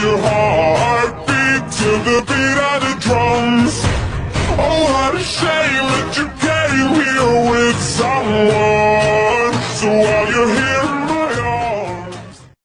your heartbeat to the beat of the drums. Oh, what a shame that you came here with someone. So while you're here